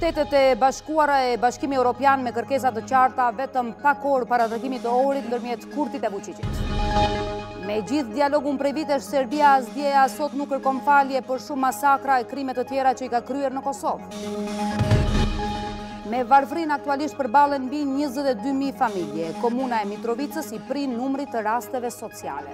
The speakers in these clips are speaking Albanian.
Shtetet e Bashkuara e Bashkimi Europian me kërkesa të qarta vetëm pak orë para takimit të Ohrit ndërmjet Kurtit e Vuçiqit. Me gjithë dialogun prej vitesh, Serbia as dje as sot nuk kërkon falje për shumë masakra e krime të tjera që i ka kryer në Kosovë. Me varfërinë aktualisht përballen mbi 22.000 familje, komuna e Mitrovicës i prin numrit të rasteve sociale.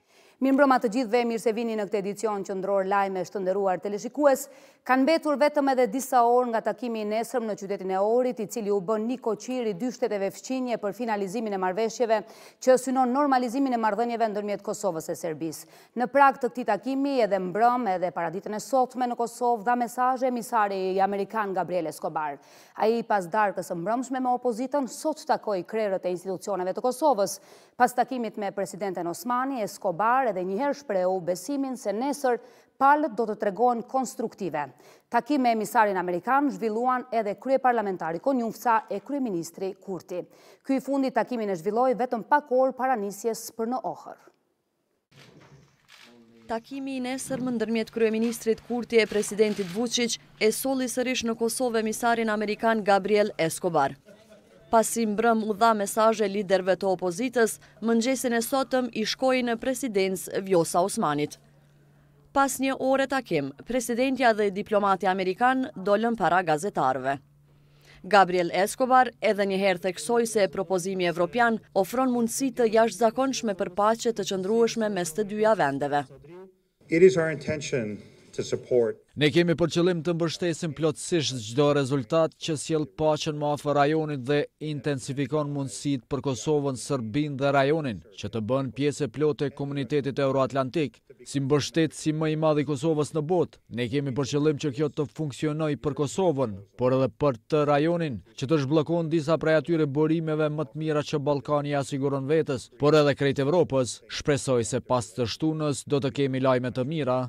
Mirëmbrëma të gjithëve, mirë se vini në këtë edicion qendror lajmesh të nderuar teleshikues. Kanë mbetur vetëm edhe disa orë nga takimi i nesërm në qytetin e Ohrit, i cili u bë nikoqir i dy shteteve fqinje për finalizimin e marrëveshjes që synon normalizimin e marrëdhënieve ndërmjet Kosovës e Serbisë. Në prag të këtij takimi edhe mbrëmë edhe paraditën e sotme në Kosovë dha mesazhe emisari amerikan Gabriel Escobar. Ai pas darkës së mbrëmshme me opozitën sot takoi krerët e institucioneve të Kosovës, Pas takimit me presidenten Osmani, Escobar edhe njëherë shprehu besimin se nesër palët do të tregohen konstruktive. Takim me emisarin amerikan zhvilluan edhe kryeparlamentari Konjufca e kryeministri Kurti. Ky i fundit takimin e zhvilloi vetëm pak orë para nisjes për në Ohër. Takimi i nesërmë ndërmjet kryeministrit Kurti e presidentit Vuçiq e solli sërish në Kosovë emisarin amerikan Gabriel Escobar. Pasi mbrëmë u dha mesazhe liderëve të opozitës, mëngjesin e sotëm i shkoi në presidencë Vjosa Osmanit. Pas një ore takim, presidentja dhe diplomati amerikan dolën para gazetarëve. Gabriel Escobar edhe një herë theksoi se propozimi evropian ofron mundësi të jashtëzakonshme për paqe të qëndrueshme mes të dyja vendeve. Ne kemi për qëllim të mbështesim plotësisht çdo rezultat që sjell paqen më afër rajonit dhe intensifikon mundësitë për Kosovën, Serbinë dhe rajonin që të bëhen pjesë e plotë e komunitetit euroatlantik. Si mbështetësi më i madh i Kosovës në botë, ne kemi për qëllim që kjo të funksionojë për Kosovën, por edhe për të rajonin, që të zhbllokojë disa prej atyre burimeve më të mira që Ballkani ia siguron vetes, por edhe krejt Evropës. Shpresoj se pas të shtunës do të kemi lajme të mira.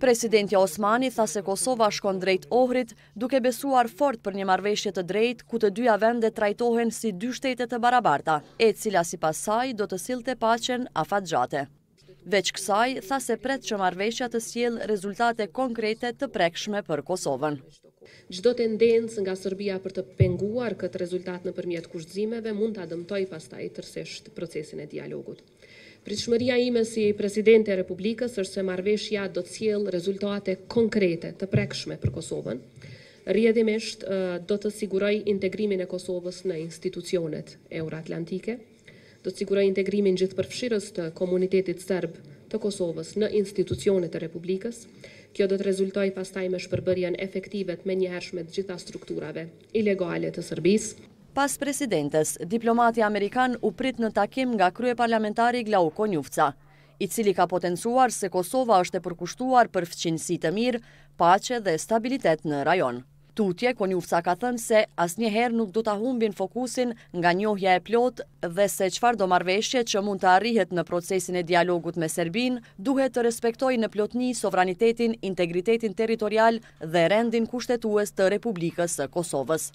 Presidentja Osmani tha se Kosova shkon drejt Ohrit, duke besuar fort për një marrëveshje të drejtë, ku të dyja vendet trajtohen si dy shtete të barabarta, e cila sipas saj do të sillte paqen afatgjate. Veç kësaj, tha se pret që marrëveshja të sjellë rezultate konkrete të prekshme për Kosovën. Çdo tendencë nga Serbia për të penguar këtë rezultat nëpërmjet kushtëzimeve mund ta dëmtojë pastaj tërësisht procesin e dialogut. Pritshmëria ime si Presidente e Republikës është se marrëveshja do të sjellë rezultate konkrete të prekshme për Kosovën. Rrjedhimisht do të sigurojë integrimin e Kosovës në institucionet euroatlantike. Do të sigurojë integrimin gjithëpërfshirës të komunitetit serb të Kosovës në institucionet e Republikës. Kjo do të rezultojë pastaj me shpërbërjen efektive të menjëhershme të gjitha strukturave ilegale të Serbisë. Pas presidentes, diplomati amerikan u prit në takim nga kryeparlamentari Glauk Konjufca, i cili ka potencuar se Kosova është e përkushtuar për fqinjësi të mirë, paqe dhe stabilitet në rajon. Tutje, Konjufca ka thënë se asnjëherë nuk do ta humbin fokusin nga njohja e plotë dhe se çfarëdo marrëveshje që mund të arrihet në procesin e dialogut me Serbinë, duhet të respektojë në plotni sovranitetin, integritetin territorial dhe rendin kushtetues të Republikës së Kosovës.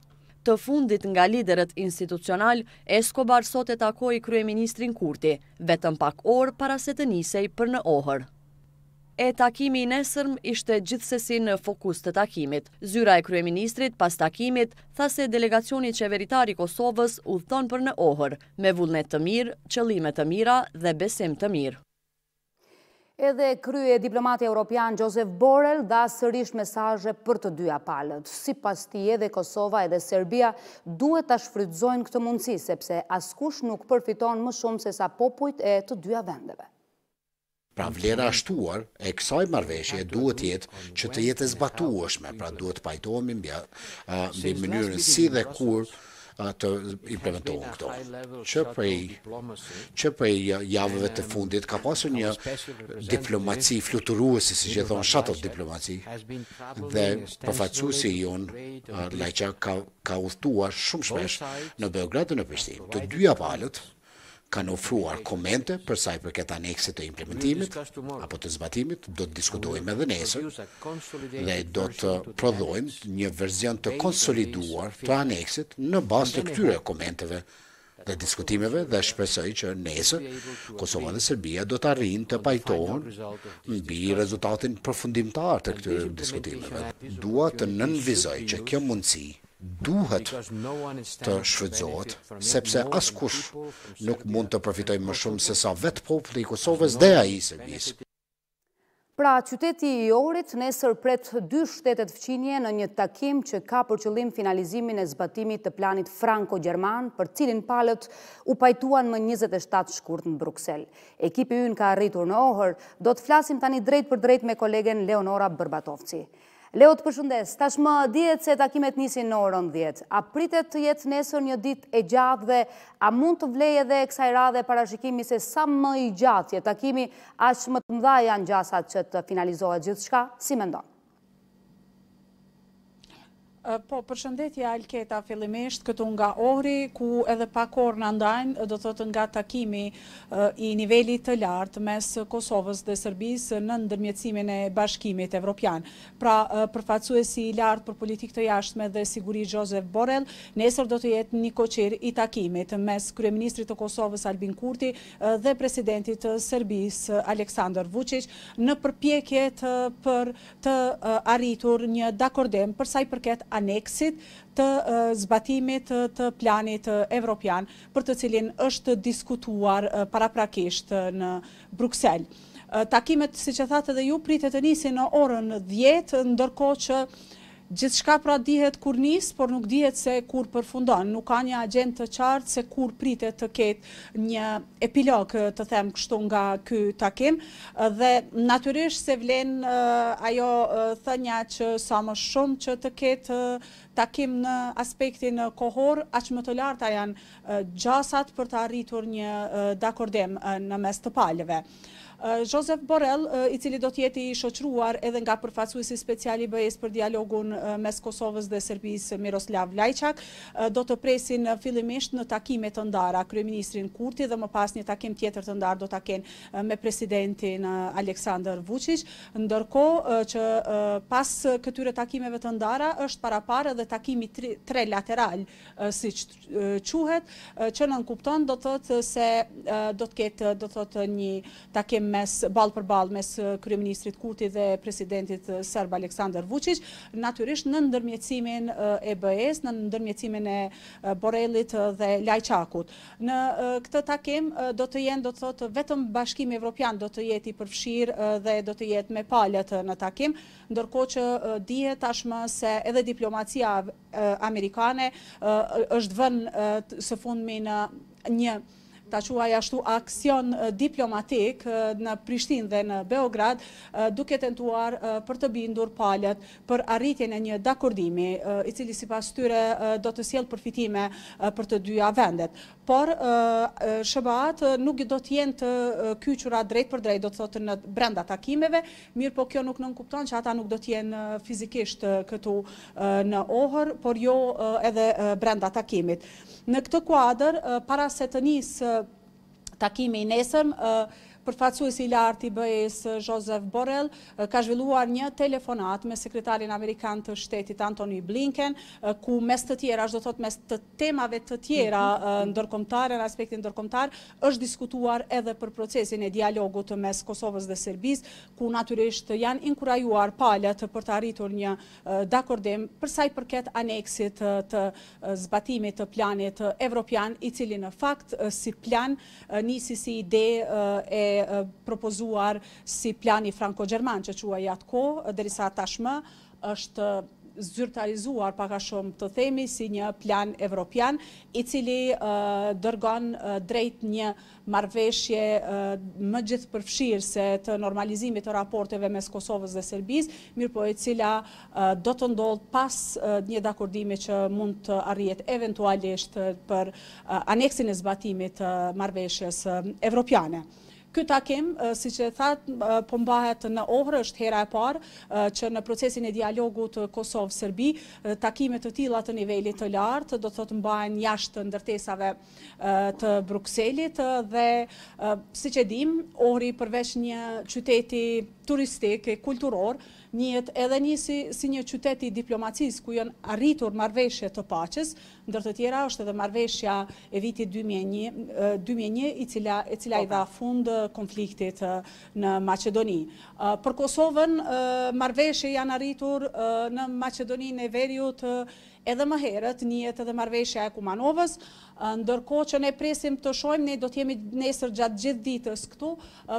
Të fundit nga liderët institucionalë, Escobar sot e takoi kryeministrin Kurti, vetëm pak orë para se të nisej për në Ohër. E takimi i nesërm ishte gjithsesi në fokus të takimit. Zyra e kryeministrit, pas takimit, tha se delegacioni qeveritar i Kosovës udhëton për në Ohër, me vullnet të mirë, qëllime të mira dhe besim të mirë. Edhe kryediplomati europian Josep Borrell dha sërish mesazhe për të dyja palët. Sipas tij, edhe Kosova edhe Serbia duhet ta shfrytëzojnë këtë mundësi, sepse askush nuk përfiton më shumë sesa popujt e të dyja vendeve. Pra vlera e shtuar e kësaj marrëveshjeje duhet të jetë që të jetë e zbatueshme, pra duhet të pajtohemi mbi mbi mënyrën si dhe kur të implementohen këto. Që prej që prej javëve të fundit ka pasur një diplomaci fluturuese, siç i thonë shuttle diplomaci, dhe përfaqësuesi jonë Lajçak ka ka udhëtuar shumë shpesh në Beograd dhe në Prishtinë. Të dyja palët kanë ofruar komente për sa i përket aneksit të implementimit apo të zbatimit, do të diskutojmë edhe nesër dhe do të prodhojmë një version të konsoliduar të aneksit në bazë të këtyre komenteve dhe diskutimeve dhe shpresoj që nesër Kosova dhe Serbia do të arrijnë të pajtohen mbi rezultatin përfundimtar të këtyre diskutimeve. Dua të nënvizoj që kjo mundësi duhet të shfrytëzohet, sepse askush nuk mund të përfitojë më shumë se sa vetë populli i Kosovës dhe ai i Serbisë. Pra, qyteti i Ohrit nesër pret dy shtetet fqinje në një takim që ka për qëllim finalizimin e zbatimit të planit franko-gjerman, për të cilin palët u pajtuan më njëzet e shtatë shkurt në Bruksel. Ekipi ynë ka arritur në Ohër, do të flasim tani drejtpërdrejt me kolegen Leonora Bërbatovci. Leo të përshëndes, tashmë dihet se takimet nisin në orën dhjetë. A pritet të jetë nesër një ditë e gjatë dhe a mund të vlejë edhe kësaj radhe parashikimi se sa më i gjatë të jetë takimi, aq më të mëdha janë gjasat që të finalizohet gjithçka? Si mendon? Po, përshëndetje Alketa, fillimisht këtu nga Ohri, ku edhe pak orë na ndajnë, do të thotë nga takimi i nivelit të lartë mes Kosovës dhe Serbisë nën ndërmjetësimin e Bashkimit Evropian. Pra, përfaqësuesi i lartë për politikë të jashtme dhe siguri Xhozef Borrell nesër do të jetë nikoqir i takimit mes kryeministrit të Kosovës Albin Kurti dhe presidentit të Serbisë Aleksandër Vuçiq në përpjekjet për të arritur një dakordim për sa i përket aneksit të zbatimit të planit evropian për të cilin është diskutuar paraprakisht në Bruksel. Takimet, siç e thatë edhe ju, pritet të nisin në orën dhjetë, ndërkohë që gjithçka pra dihet kur nis, por nuk dihet se kur përfundon. Nuk ka një agjendë të qartë se kur pritet të ketë një epilog, të them kështu, nga ky takim dhe natyrisht se vlen ajo thënia që sa më shumë që të ketë takim në aspektin kohor, aq më të larta janë gjasat për të arritur një dakordim në mes të palëve. Xhozef Borrell, i cili do të jetë i shoqëruar edhe nga përfaqësuesi special i BE-së për dialogun mes Kosovës dhe Serbisë, Miroslav Lajçak, do të presin fillimisht në takime të ndara kryeministrin Kurti dhe më pas një takim tjetër të ndarë do ta kenë me presidentin Aleksandër Vuçiq, ndërkohë që pas këtyre takimeve të ndara është paraparë edhe takimi trelateral siç quhet, që nënkupton do të thotë se do të ketë do të thotë një takim mes ballë për ballë mes kryeministrit Kurti dhe presidentit serb Aleksandër Vuçiq, natyrisht nën ndërmjetësimin e BE-së, nën ndërmjetësimin e Borrellit dhe Lajçakut. Në këtë takim do të jenë do të thotë vetëm Bashkimi Evropian do të jetë i përfshirë dhe do të jetë me palët në takim, ndërkohë që dihet tashmë se edhe diplomacia amerikane është vënë së fundmi në një ta quaj ashtu aksion diplomatik në Prishtinë dhe në Beograd duke tentuar për të bindur palët për arritjen e një dakordimi, i cili sipas tyre do të sjellë përfitime për të dyja vendet. Por SHBA-të nuk do të jenë të kyçura drejtpërdrejt, do të thotë në brenda takimeve, mirëpo kjo nuk nënkupton që ata nuk do të jenë fizikisht këtu në Ohër, por jo edhe brenda takimit. Në këtë kuadër, para se të nisë Takimi i nesërm, përfaqësuesi i lartë i BE-së, Josep Borrell, ka zhvilluar një telefonatë me sekretarin amerikan të Shtetit, Antony Blinken, ku mes të tjerash, do të thotë mes të temave të tjera ndërkombëtare, në aspektin ndërkombëtar, është diskutuar edhe për procesin e dialogut mes Kosovës dhe Serbisë, ku natyrisht janë inkurajuar palët për të arritur një dakordim për sa i përket aneksit të zbatimit të planit evropian, i cili në fakt si plan nisi si ide e propozuar si plani franko-gjerman që quhej atë kohë, derisa tashmë është zyrtarizuar pak a shumë të themi si një plan evropian, i cili dërgon drejt një marrëveshje më gjithëpërfshirëse të normalizimit të raporteve mes Kosovës dhe Serbisë, mirëpo e cila do të ndodhë pas një dakordimi që mund të arrihet eventualisht për aneksin e zbatimit të marrëveshjes evropiane. Ky takim, siç e thatë, po mbahet në Ohër, është hera e parë që në procesin e dialogut Kosovë-Serbi, takime të tilla të nivelit të lartë, do të thotë mbahen jashtë ndërtesave të Brukselit dhe siç e dimë, Ohri përveç një qyteti turistik e kulturor, njihet edhe si një, si një qytet i diplomacisë ku janë arritur marrëveshje të paqes, ndër të tjera është edhe marrëveshja e vitit 2001, i cila e cila i dha fund konfliktit në Maqedoni. Për Kosovën marrëveshje janë arritur në Maqedoninë e Veriut Edhe më herët njihet edhe marrëveshja e Kumanovës. Ndërkohë që ne presim të shohim, ne do të jemi nesër gjatë gjithë ditës këtu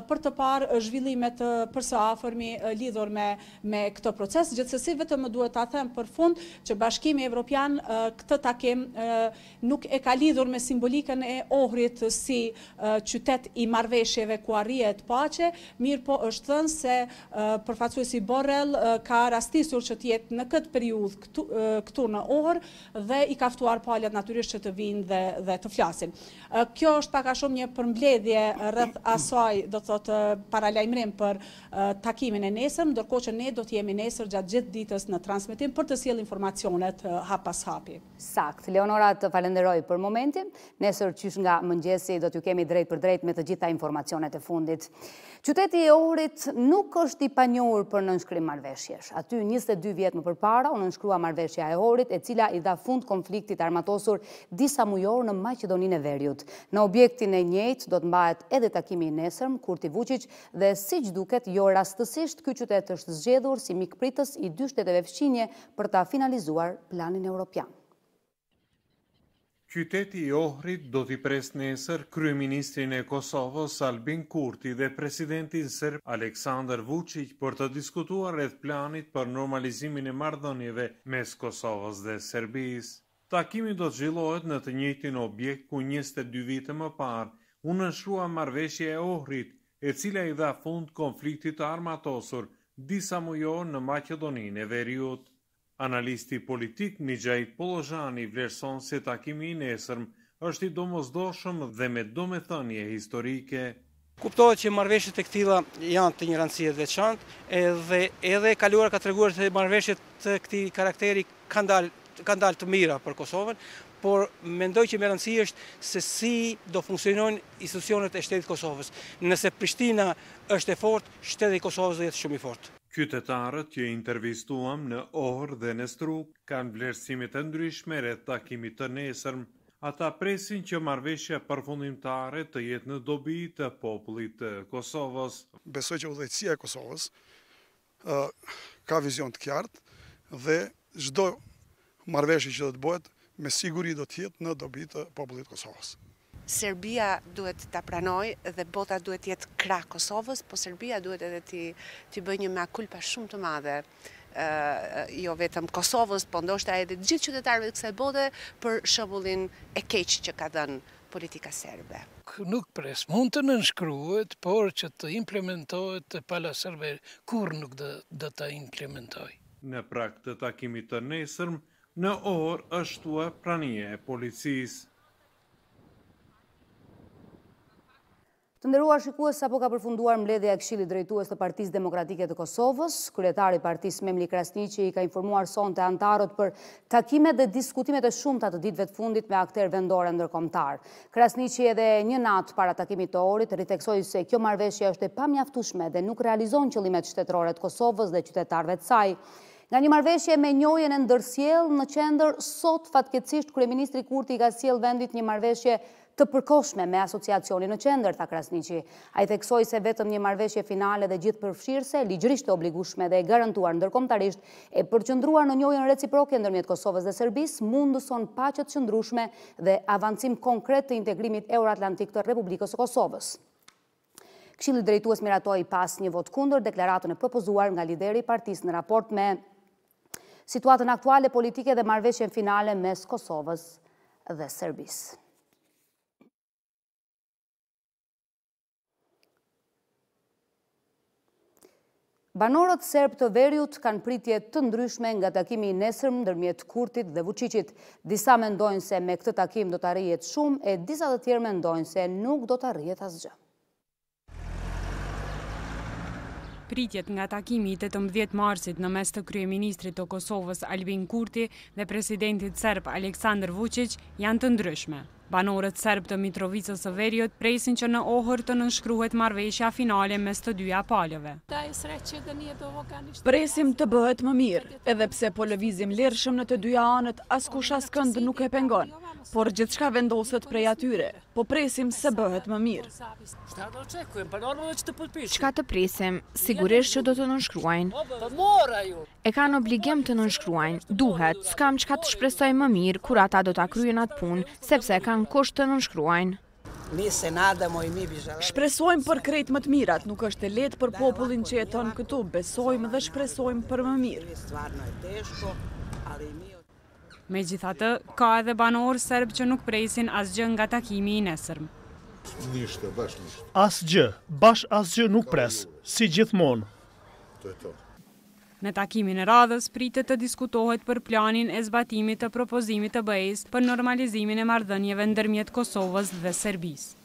për të parë zhvillimet për së afërmi lidhur me me këtë proces. Gjithsesi vetëm më duhet ta them për fund që Bashkimi Evropian këtë takim nuk e ka lidhur me simbolikën e Ohrit si qytet i marrëveshjeve ku arrihet paqe, mirëpo është thënë se përfaqësuesi Borrell ka rastisur që të jetë në këtë periudhë këtu në Ohër dhe i ka ftuar palët natyrisht që të vijnë dhe dhe të flasin. Kjo është pak a shumë një përmbledhje rreth asaj, do të thotë paralajmërim për takimin e nesërm, ndërkohë që ne do të jemi nesër gjatë gjithë ditës në transmetim për të sjellë informacionet hap pas hapi. Saktë. Leonora të falenderoj për momentin. Nesër qysh nga mëngjesi do t'ju kemi drejtpërdrejt me të gjitha informacionet e fundit. Qyteti i Ohrit nuk është i panjohur për nënshkrim marrëveshjesh. Aty, njëzet e dy vjet më përpara, u nënshkrua Marrëveshja e Ohrit, e cila i dha fund konfliktit të armatosur disamujor në Maqedoninë e Veriut. Në objektin e njëjtë do të mbahet edhe takimi i nesërm Kurti-Vuçiq dhe, siç duket, jo rastësisht, ky qytet është zgjedhur si mikpritës i dy shteteve fqinje për ta finalizuar planin europian. Qyteti i Ohrit do t'i presë nesër kryeministrin e Kosovës, Albin Kurti dhe presidentin serb, Aleksandër Vuçiq për të diskutuar rreth planit për normalizimin e marrëdhënieve mes Kosovës dhe Serbisë. Takimi do të zhvillohet në të njëjtin objekt ku njëzet e dy vite më parë u nënshkrua Marrëveshja e Ohrit, e cila i dha fund konfliktit të armatosur disamujor në Maqedoninë e Veriut. Analisti politik Mixhait Pollozhani vlerëson se takimi i nesërm është i domosdoshëm dhe me domethënie historike. Kuptohet që marrëveshjet e këtilla janë të një rëndësie të veçantë dhe edhe e kaluara ka treguar se marrëveshje të këtij karakteri kanë dalë kanë dalë të mira për Kosovën, por mendoj që me rëndësi është se si do funksionojnë institucionet e shtetit të Kosovës. Nëse Prishtina është e fortë, shteti i Kosovës do jetë shumë i fortë. Qytetarët që intervistuam në Ohër dhe në Strugë kanë vlerësime të ndryshme rreth takimit të nesërm. Ata presin që marrëveshja përfundimtare të jetë në dobi të popullit të Kosovës. Besoj që udhëheqësia e Kosovës ka vizion të qartë dhe çdo marrëveshje që do të bëhet me siguri do të jetë në dobi të popullit të Kosovës. Serbia duhet ta pranojë dhe bota duhet të jetë krah Kosovës, po Serbia duhet edhe t'i t'i bëjë një mea culpa shumë të madhe jo vetëm Kosovës, po ndoshta edhe të gjithë qytetarëve të kësaj bote për shembullin e keq që ka dhënë politika serbe. Nuk pres. Mund të nënshkruhet, por që të implementohet të pala serbe kurrë nuk do ta implementojë. Në prag të takimit të nesërm në Ohër është shtuar prania e policisë. Të nderuar shikues, sapo ka përfunduar mbledhja e Këshillit Drejtues të Partisë Demokratike të Kosovës, kryetari i partisë Memli Krasniqi i ka informuar sonte anëtarët për takimet dhe diskutimet e shumta të ditëve të fundit me akterë vendorë e ndërkombëtarë. Krasniqi edhe një natë para takimit të Ohrit ritheksoi se kjo marrëveshje është e pamjaftueshme dhe nuk realizon qëllimet shtetërore të Kosovës dhe qytetarëve të saj. Nga një marrëveshje me njohjen e ndërsjellë në qendër, sot fatkeqësisht kryeministri Kurti i ka sjellë vendit një marrëveshje të përkohshme me Asociacionin në qendër, tha Krasniqi. Ai theksoi se vetëm një marrëveshje finale dhe gjithëpërfshirëse, ligjërisht e obligueshme dhe e garantuar ndërkombëtarisht, e përqendruar në njohjen reciproke ndërmjet Kosovës dhe Serbisë, mundëson paqe të qëndrueshme dhe avancim konkret të integrimit euroatlantik të Republikës së Kosovës. Këshilli Drejtues miratoi pa asnjë votë kundër deklaratën e propozuar nga lideri i partisë në raport me situatën aktuale politike dhe marrëveshjen finale mes Kosovës dhe Serbisë. Banorët serbë të veriut kanë pritje të ndryshme nga takimi i nesërm ndërmjet Kurtit dhe Vuçiqit. Disa mendojnë se me këtë takim do të arrihet shumë e disa të tjerë mendojnë se nuk do të arrihet asgjë. Pritjet nga takimi i tetëmbëdhjetë marsit në mes të kryeministrit të Kosovës, Albin Kurti dhe presidentit serb, Aleksandër Vuçiq, janë të ndryshme. Banorët serbë të Mitrovicës së Veriut presin që në Ohër të nënshkruhet marrëveshja finale mes të dyja palëve. Presim të bëhet më mirë, edhe pse po lëvizim lirshëm në të dyja anët askush askënd nuk e pengon, por gjithçka vendoset prej atyre, po presim se bëhet më mirë. Çka të presim, sigurisht që do të nënshkruajnë. E kanë obligim të nënshkruajnë, duhet, s'kam çka të shpresoj më mirë kur ata do ta kryejnë atë punë, sepse e kanë kusht të nënshkruajnë. Shpresojmë për krejt më të mirat, nuk është e lehtë për popullin që jeton këtu, besojmë dhe shpresojmë për më mirë. Megjithatë, ka edhe banorë serbë që nuk presin asgjë nga takimi i nesërm. Asgjë, bash asgjë nuk pres, si gjithmonë. Në takimin e radhës pritet të diskutohet për planin e zbatimit të propozimit të BE-së për normalizimin e marrëdhënieve ndërmjet Kosovës dhe Serbisë.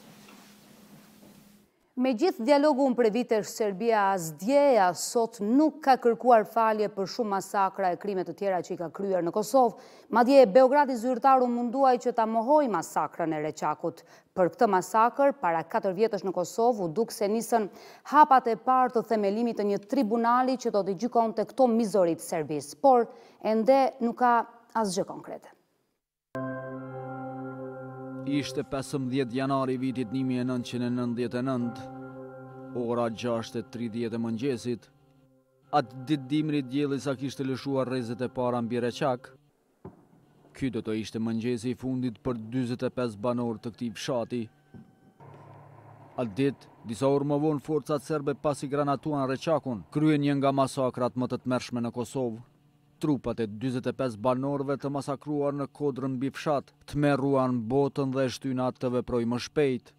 Me gjithë dialogun prej vitesh Serbia as dje e as sot nuk ka kërkuar falje për shumë masakra e krime të tjera që i ka kryer në Kosovë. Madje Beogradi zyrtar u mundua që ta mohojë masakrën e Reçakut, Për këtë masakër, para katër vjetësh në Kosovë u duk se nisën hapat e parë të themelimit të një tribunali që do t'i gjykonte këto mizori të Serbisë, por ende nuk ka asgjë konkrete. Ishte pesëmbëdhjetë janar i vitit një mijë e nëntëqind e nëntëdhjetë e nëntë, ora gjashtë e tridhjetë e mëngjesit. Atë ditë dimri, dielli sa kishte lëshuar rrezet e para mbi Reçak, Ky do të ishte mëngjesi i fundit për dyzet e pesë banorë të këtij fshati. Atë ditë, disa orë më vonë forcat serbe pasi granatuan Reçakun, kryen një nga masakrat më të tmerrshme në Kosovë. Trupat e dyzet e pesë banorëve të masakruar në kodrën mbi fshat, tmerruan botën dhe e shtyn atë të veprojë më shpejt.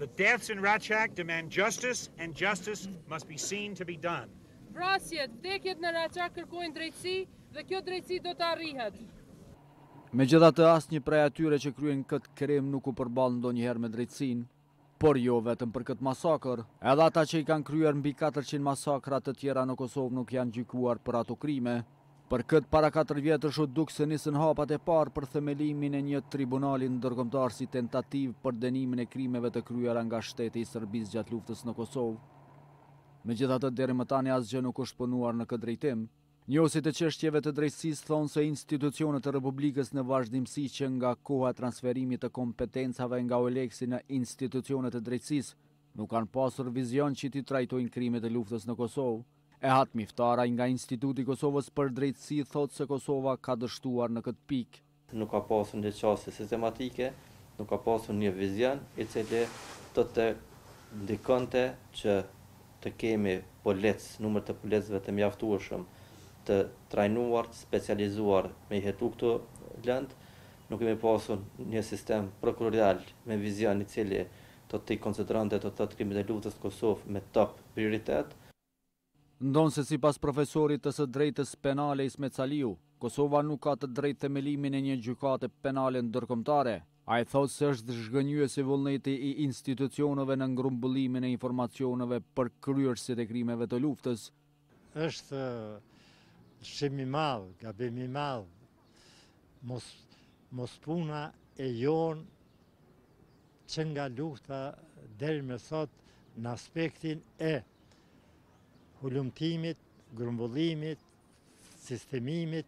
The deaths in Raçak demand justice and justice must be seen to be done. Vrasjet, vdekjet në Raçak kërkojnë drejtësi dhe kjo drejtësi do të arrihet. Megjithatë, asnjë prej atyre që kryen këtë krim nuk u përball ndonjëherë me drejtësinë, por jo vetëm për këtë masakër. Edhe ata që i kanë kryer mbi katërqind masakra të tjera në Kosovë nuk janë gjykuar për ato krime. Për këtë para katër vjetësh u duk se nisën hapat e parë për themelimin e një tribunali ndërkombëtar si tentativë për dënimin e krimeve të kryera nga shteti i Serbisë gjatë luftës në Kosovë. Megjithatë deri më tani asgjë nuk është punuar në këtë drejtim. Njohësit e çështjeve të drejtësisë thonë se institucionet e Republikës në vazhdimësi që nga koha e transferimit të kompetencave nga Euleksi në institucionet e drejtësisë nuk kanë pasur vizion që t'i trajtojnë krimet e luftës në Kosovë. Ehat Miftaraj nga Instituti i Kosovës për Drejtësi thotë se Kosova ka dështuar në këtë pikë. Nuk ka pasur një qasje sistematike, nuk ka pasur një vizion i cili do të ndikonte që të kemi policë, numër të policëve të mjaftueshëm, të trajnuar, të specializuar me i hetu këto lëndë. Nuk kemi pasur një sistem prokurorial me vizion i cili do t'i konsideronte do të thotë krimet e luftës në Kosovë me top prioritet. Ndonëse sipas profesorit të së drejtës penale Ismet Salihu, Kosova nuk ka të drejtë themelimin e një gjykate penale ndërkombëtare, ai thotë se është zhgënjyes vullneti i institucioneve në grumbullimin e informacioneve për kryerësit e krimeve të luftës. Është lëshim i madh, gabim i madh, mospuna e jonë, që nga lufta deri me sot në aspektin e hulumtimit, grumbullimit, sistemimit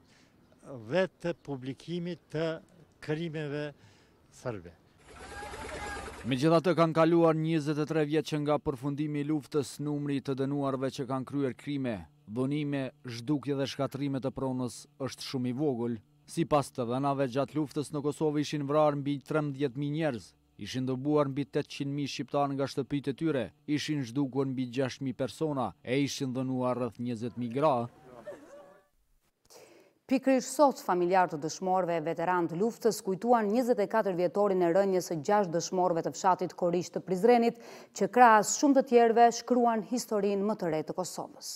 dhe të publikimit të krimeve serbe. Megjithatë kanë kaluar 23 vjet që nga përfundimi i luftës numri i të dënuarve që kanë kryer krime, dhunime, zhdukje dhe shkatërrime të pronës është shumë i vogël. Sipas të dhënave, gjatë luftës në Kosovë ishin vrarë mbi trembëdhjetë mijë njerëz, ishin dëbuar mbi tetëqind mijë shqiptarë nga shtëpitë e tyre, ishin zhdukur mbi gjashtë mijë persona e ishin dhunuar rreth njëzet mijë gra. Pikërisht sot, familjarë të dëshmorëve e veteranë të luftës kujtuan njëzet e katër vjetorin e rënies së gjashtë dëshmorëve të fshatit Korishë të Prizrenit, që krahas shumë të tjerëve shkruan historinë më të re të Kosovës.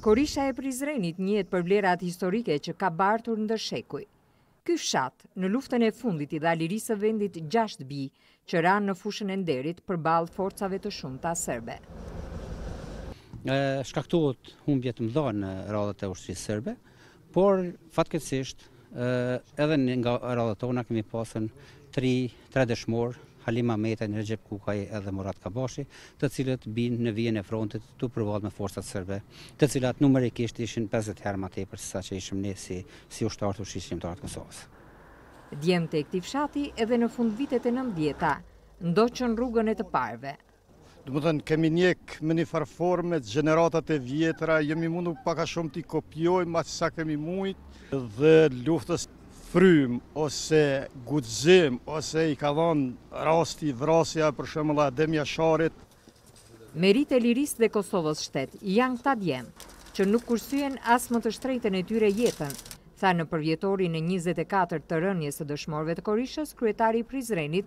Korisha e Prizrenit njihet për vlerat historike që ka bartur ndër shekuj. Ky fshat, në luftën e fundit i dha lirisë së vendit gjashtë bij që ranë në fushën e nderit përballë forcave të shumta serbe. Shkaktohet humbje të mëdha në radhët e ushtrisë serbe. Por, fatkeqësisht, edhe nga radhët tona kemi pasën tri tre dëshmorë, Halim Mametaj, Rexhep Kukaj edhe Murat Kabashi, të cilët binë në vijën e frontit tu u përballë me forcat serbe, të cilat numerikisht ishin 50 herë ma tepër se sa që ishim ne si, si ushtarë të Ushtrisë Çlirimtare të Kosovës. Djemtë e këtij fshati edhe në fundvitet e nëntëdhjeta, ndoqën rrugën e të parëve. Domethënë, kemi ndjek në një farë forme, gjeneratat e vjetra, jemi mundu pak a shumë t'i kopjojmë aq sa kemi mujt, dhe luftës frymë, ose guxim, ose i ka dhonë rasti vrasja për shembull Adem Jasharit. Meritë e lirisë dhe Kosovës shtet, janë këta djem, që nuk kursyen as më të shtrenjtën e tyre jetën, tha në përvjetorin e njëzet e katër të rënies së dëshmorëve të Korishës kryetari i Prizrenit,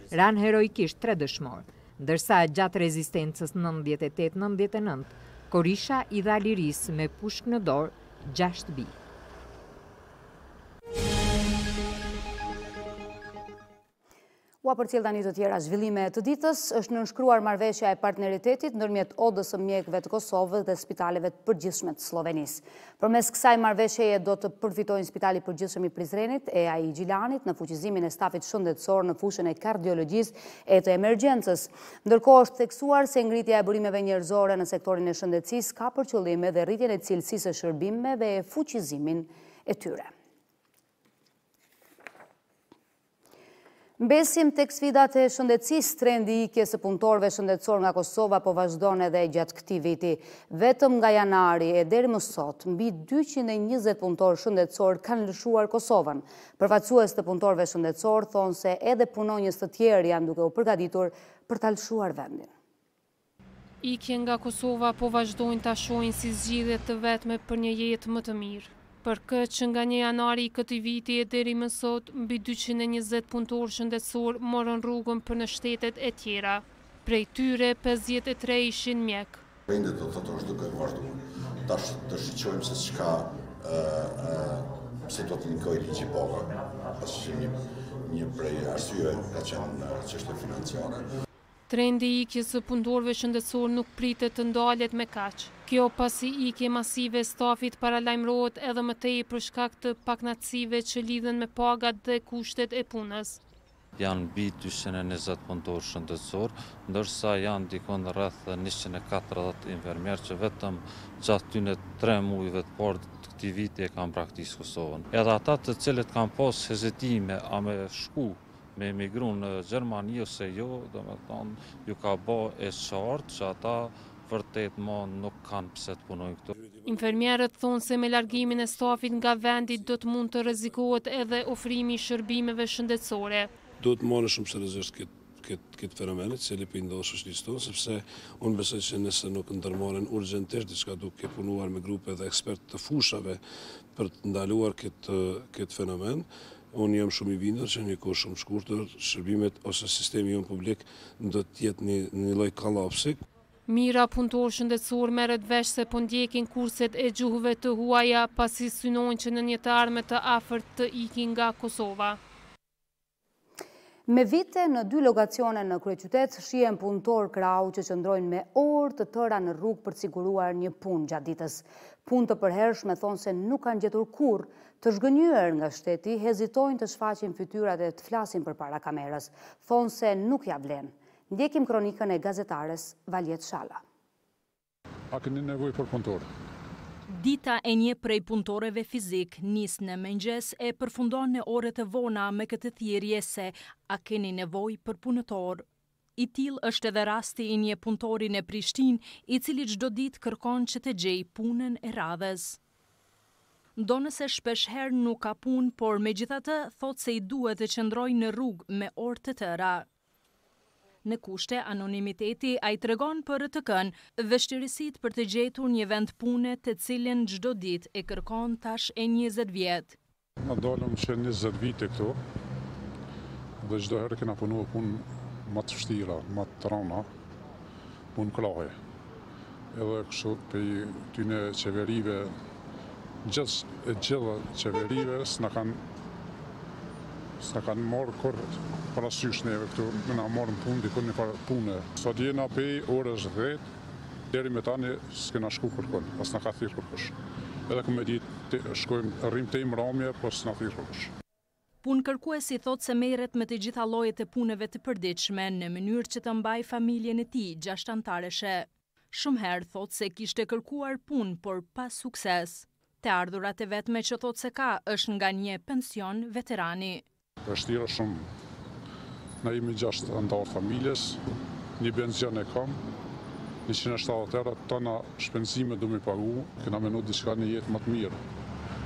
Ranë heroikisht tre dëshmorë, ndërsa gjatë rezistencës nëntëdhjetë e tetë nëntëdhjetë e nëntë, Korisha i dha lirisë me pushkë në dorë gjashtë bijë. Ua përcjell tani të tjera zhvillime të ditës, është nënshkruar marrëveshja e partneritetit ndërmjet Odës së Mjekëve të Kosovës dhe spitaleve të përgjithshme të Slovenisë. Përmes kësaj marrëveshjeje do të përfitojnë Spitali i Përgjithshëm i Prizrenit e ai i Gjilanit në fuqizimin e stafit shëndetësor në fushën e kardiologjisë e të emergjencës. Ndërkohë është theksuar se ngritja e burimeve njerëzore në sektorin e shëndetësisë ka për qëllim edhe rritjen e cilësisë së shërbimeve e fuqizimin e tyre. Mbesim tek sfidat e shëndetësisë, trendi i ikjes së punëtorëve shëndetësorë nga Kosova po vazhdon edhe gjatë këtij viti. Vetëm nga janari e deri më sot, mbi dyqind e njëzet punëtorë shëndetësorë kanë lëshuar Kosovën. Përfaqësues të punëtorëve shëndetësorë thonë se edhe punonjës të tjerë janë duke u përgatitur për ta lëshuar vendin. Ikjen nga Kosova po vazhdojnë ta shohin si zgjidhje të vetme për një jetë më të mirë. Për këtë, që nga një janari i këtij viti e deri më sot, mbi dyqind e njëzet punëtorë shëndetësorë morën rrugën për në shtetet e tjera. Prej tyre, pesëdhjetë e tre ishin mjekë. Trendi do të thotë është duke vazhduar. Tash të shiqojmë se çka se do të ndikojë ligji i pagave, pasi që një një prej arsyeve ka qenë çështje financiare. Trendi i ikjes së punëtorëve shëndetësorë nuk pritet të ndalet me kaq. Kjo pasi ikje masive e stafit paralajmërohet edhe më tej për shkak të pakënaqësive që lidhen me pagat dhe kushtet e punës. Janë mbi dyqind e njëzet punëtorë shëndetësorë, ndërsa janë diku rreth njëqind e katërdhjetë infermierë që vetëm gjatë këtyre tre muajve të parë të këtij viti e kanë braktisë Kosovën. Edhe ata të cilët kanë pasë hezitime a me shku Me emigru në Gjermani ose jo, domethënë ju ka bo e qartë që ata vërtet mo nuk kanë pse të punojnë këtu. Infermierët thonë se me largimin e stafit nga vendi do të mund të rrezikohet edhe ofrimi i shërbimeve shëndetësore. Duhet të marrim shumë seriozisht këtë këtë fenomen, i cili po i ndodh shoqërisë tonë, sepse unë besoj që nëse nuk ndërmerren urgjentisht diçka duke punuar me grupe dhe ekspertë të fushave për të ndaluar këtë këtë fenomen, Unë jam shumë i bindur që në një kohë shumë të shkurtër shërbimet ose sistemi jonë publik do të jetë në një lloj kolapsi. Mijëra punëtorë shëndetësorë merret vesh se po ndjekin kurset e gjuhëve të huaja, pasi synojnë që në një të ardhme të afërt të ikin nga Kosova. Me vite, në dy lokacione në kryeqytet shihen punëtorë krahu që qëndrojnë me orë të tëra në rrugë për të siguruar një punë gjatë ditës. Punë të përhershme thonë se nuk kanë gjetur kurrë, Të zhgënjyer nga shteti, hezitojnë të shfaqin fytyrat e të flasin përpara kamerës. Thonë se nuk ia vlen. Ndjekim kronikën e gazetares Valjeta Shala. A keni nevojë për punëtorë? Dita e një prej punëtorëve fizikë nis në mëngjes e përfundon në orët e vona me këtë thirrje se A keni nevojë për punëtorë? I tillë është edhe rasti i një punëtori në Prishtinë, i cili çdo ditë kërkon që të gjejë punën e radhës. Ndonëse shpesh herë nuk ka punë, por megjithatë thotë se i duhet të qëndrojë në rrugë me orë të tëra. Në kushte anonimiteti, ai tregon për RTK-në vështirësitë për të gjetur një vend pune të cilën çdo ditë e kërkon tash e njëzet vjet. Na dalim qe njëzet vite këtu dhe çdo herë kena punu punë ma të vështira, ma të rana, punë krahi. Edhe kështu prej tyne qeverive, gjithë e gjitha qeverive s'na kanë s'na kanë marrë kurrë parasysh neve këtu, me na marrë në punë diku nifar pune. Sot jena prej orës dhjetë. Deri me tani s'kena shku kërkun, as na ka thirr kërkush. Edhe ku me ditë shkojmë, rrimë tej mramje, po s'na thirr kërkush. Punëkërkuesi thotë se merret me të gjitha llojet e punëve të përditshme në mënyrë që të mbajë familjen e tij gjashtanëtareshe. Shumë herë thotë se kishte kërkuar punë, por pa sukses. Të ardhurat e vetme që thotë se ka është nga një pension veterani. Vështirë shumë. Na jemi gjashtë anëtarë të familjes, një penzion e kam, njëqind e shtatëdhjetë euro tana shpenzimet du m'i pagu, kena menu diçka një jetë ma të mirë.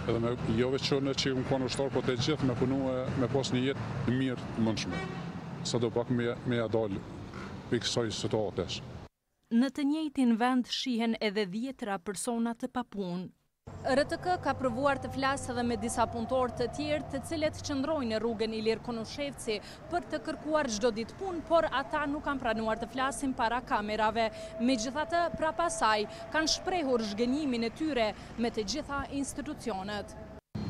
Edhe me jo veç unë që kam kon ushtar, po të gjithë me punu e me pas një jetë të mirë të mundshme. Sadopak me me ja dalë prej kësaj situate. Në të njëjtin vend shihen edhe dhjetëra përsona të papunë. RTK ka provuar të flasë edhe me disa punëtorë të tjerë, të cilët qëndrojnë në rrugën Ilir Konushevci për të kërkuar çdo ditë punë, por ata nuk kanë pranuar të flasin para kamerave. Megjithatë, prapa saj, kanë shprehur zhgënjimin e tyre me të gjitha institucionet.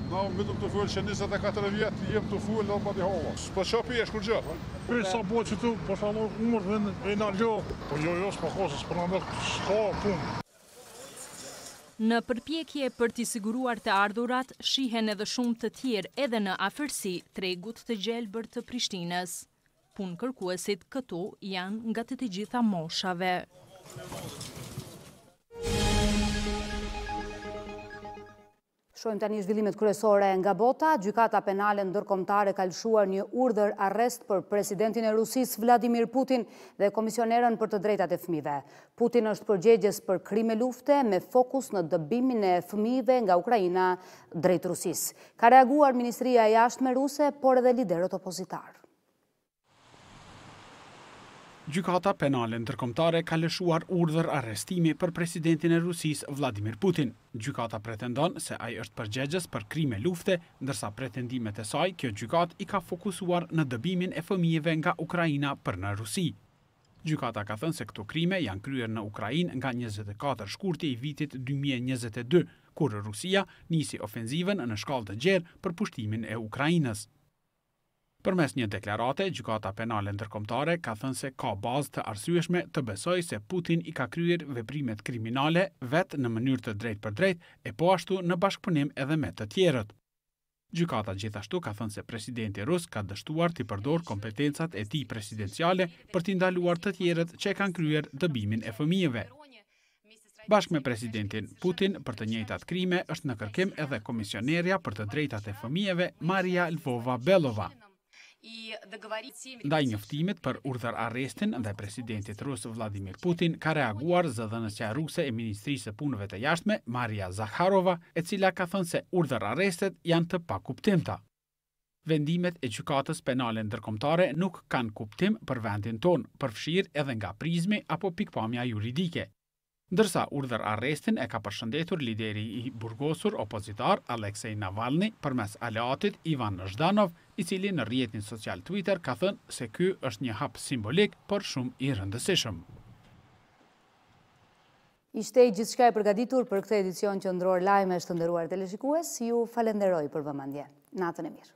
Na vetëm të fol që njëzet e katër vjet jem të fol dhe badi halla. S'po çon peshë kurrgjë. Prit sa bo që tu për favor umër dhe e na lo. Po jo jo s'po ka se s'po na morr s'ka punë. Në përpjekje për t'i siguruar të ardhurat, shihen edhe shumë të tjerë edhe në afërsi tregut të gjelbër të Prishtinës. Punëkërkuesit këtu janë nga të të gjitha moshave. Shohim tani zhvillimet kryesore nga bota. Gjykata Penale Ndërkombëtare ka lëshuar një urdhër arrest për presidentin e Rusisë Vladimir Putin dhe komisioneren për të drejtat e fëmijëve. Putin është përgjegjës për krime lufte me fokus në dëbimin e fëmijëve nga Ukraina drejt Rusisë. Ka reaguar Ministria e Jashtme ruse, por edhe liderët opozitarë. Gjykata Penale Ndërkombëtare ka lëshuar urdhër arrestimi për presidentin e Rusisë, Vladimir Putin. Gjykata pretendon se ai është përgjegjës për krime lufte, ndërsa pretendimet e saj kjo gjykatë i ka fokusuar në dëbimin e fëmijëve nga Ukraina për në Rusi. Gjykata ka thënë se këto krime janë kryer në Ukrainë nga njëzet e katër shkurti i vitit dy mijë e njëzet e dy, kur Rusia nisi ofenzivën në shkallë të gjerë për pushtimin e Ukrainës. Përmes një deklarate, Gjykata Penale Ndërkombëtare ka thënë se ka bazë të arsyeshme të besojë se Putin i ka kryer veprimet kriminale vetë në mënyrë të drejtpërdrejtë e po ashtu në bashkëpunim edhe me të tjerët. Gjykata gjithashtu ka thënë se presidenti rus ka dështuar t'i përdorë kompetencat e tij presidenciale për t'i ndaluar të tjerët që e kanë kryer dëbimin e fëmijëve. Bashkë me presidentin Putin për të njëjtat krime është në kërkim edhe komisionerja për të drejtat e fëmijëve Maria Lvova-Belova. Ndaj njoftimit për urdhër arrestin ndaj presidentit rus Vladimir Putin ka reaguar zëdhënësja ruse e Ministrisë së Punëve të Jashtme Maria Zaharova, e cila ka thënë se urdhër arrestet janë të pakuptimta. Vendimet e Gjykatës Penale Ndërkombëtare nuk kanë kuptim për vendin tonë, përfshirë edhe nga prizmi apo pikëpamja juridike. Ndërsa urdhër-arrestin e ka përshëndetur lideri i burgosur opozitar Aleksej Navalni përmes aleatit Ivan Zhdanov, i cili në rrjetin social Twitter ka thënë se ky është një hap simbolik, por shumë i rëndësishëm. Ishte gjithçka e përgatitur për këtë edicion qendror lajmesh të nderuar teleshikues, ju falenderoj për vëmendje. Natën e mirë.